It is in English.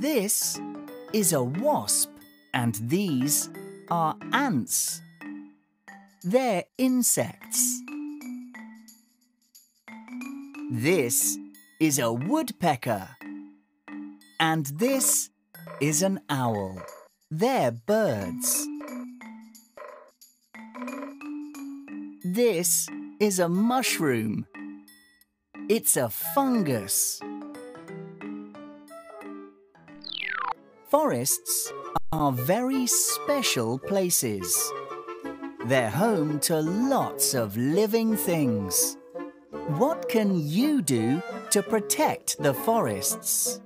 This is a wasp and these are ants. They're insects. This is a woodpecker. And this is an owl. They're birds. This is a mushroom. It's a fungus. Forests are very special places. They're home to lots of living things. What can you do to protect the forests?